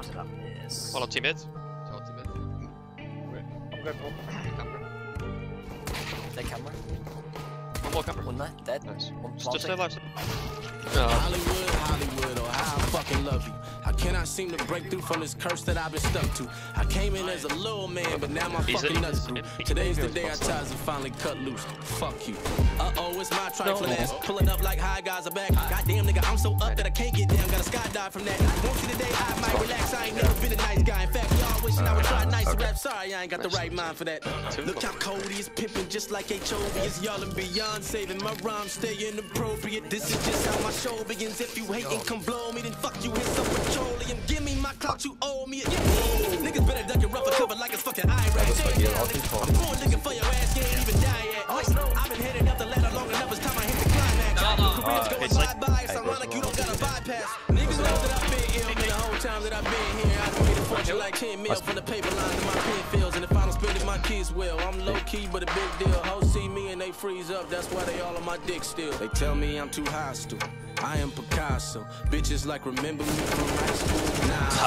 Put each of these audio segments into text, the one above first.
after is. Follow teammate. Follow teammate. Okay. I'm going camera. Dead camera. One more camber. One dead. Nice. Seem to break through from this curse that I've been stuck to. I came in as a little man, but now my fucking nuts grew. Today's the day I tries to finally cut loose. Fuck you. Uh oh, it's my trifling ass. Pulling up like high guys are back. Goddamn nigga, I'm so up that I can't get down. Gotta skydive from that. Won't see today, I might relax. I ain't never been a nice guy. In fact, y'all wishing I would try nicer rap. Sorry, I ain't got the right mind for that. Look how Cody is pimping just like HOV is y'all and beyond. Saving my rhymes, staying appropriate. This is just how my show begins. If you hate and come blow me, then fuck you, hit some petroleum. Give me my clout, you owe me. Yeah. Niggas better duck your rougher cover like it's fucking Iraq. I'm going looking for your ass, you ain't even die yet. I've been heading up the ladder long enough, it's time I hit the climax. Careers going like- bye-bye, it's ironic you don't got a bypass. Niggas know that I've been ill, the whole time that I've been here. I've made a fortune like 10 mil from the paper lines in my pen fields. And if I don't spend it, my kids will. I'm low-key, but a big deal. Hoes see me and they freeze up, that's why they all on my dick still. They tell me I'm too hostile. I am Picasso. Bitches like remember me from high school.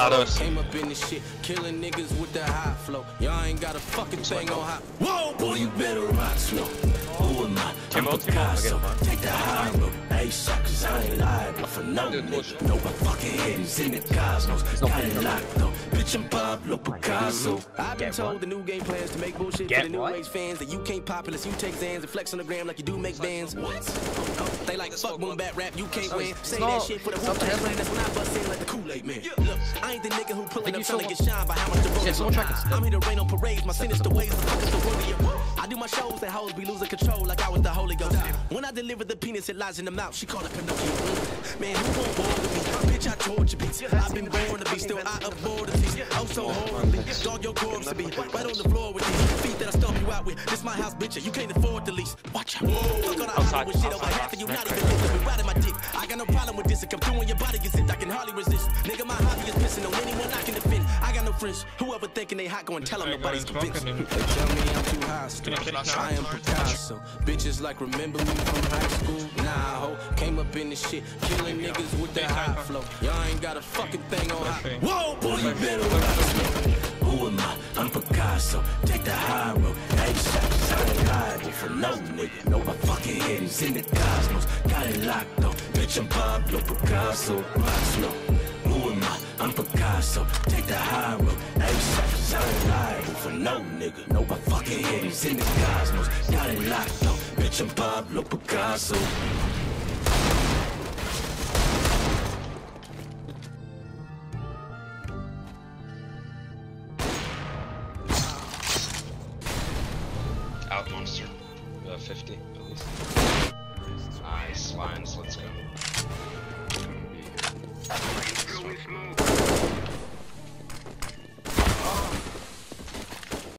Nah, Tados. came up in this shit, killing niggas with the high flow. Y'all ain't got a fucking thing on high. Whoa, boy, you better rock slow. Who am I? I'm Team up, team up, Picasso. again, man. Take the high road. Hey, suckers, I ain't liable for no nigga. No, my fucking head is in the cosmos. Got it locked though. Bitch, I'm Pablo Picasso. I've been told the new game plans to make bullshit Get for the new what? age fans that you can't pop unless you take Zans and flex on the gram like you do make bands. What? Fuck boom bat rap, you can't win. Say that shit for the it's Wu not the Tang headline. Clan. That's when I bust in like the Kool Aid man. Look, I ain't the nigga who pulling up trying to get shine by how much the road is. someone track it. I'm here to rain on parades, my sinister ways, the fuck is the word. I do my shows and hoes be losing control like I was the Holy Ghost. When I deliver the penis, it lies in the mouth. She call it Pinocchio. Man, who won't with me? Bitch, I torture beats. I've been born to be still I abhor the teeth. Oh, so horribly. Dog your corpse to be right on the floor with these feet that I stomp you out with. This my house, bitch. You can't afford the lease. Watch out. Fuck all the Outside, Hollywood shit over outside, half of you not outside. even listening. Riding my dick. I got no problem with this. It come through when your body gets sick. I can hardly resist. Nigga, my hobby is pissing on anyone I can defend. I got no friends. Whoever thinking they hot, go and tell them nobody's convinced. They tell me I'm too hostile. I am Picasso. Bitches like remember me from high school. Nah, ho. Came up in this shit, killing niggas with that high flow. Y'all ain't got a fucking thing on high. Whoa, boy, you better. Who am I? I'm Picasso. Take the high road. Hey, shots, no nigga. No, my fucking head is in the cosmos. Got it locked though. Bitch, I'm Pablo Picasso. Rock slow. Who am I? I'm Picasso. Take the high road. I ain't liable for no nigga. No, my fucking head is in the cosmos. Got it locked though. Bitch, I'm Pablo Picasso. Out monster. Uh, 50 at least. Nice lines, let's go.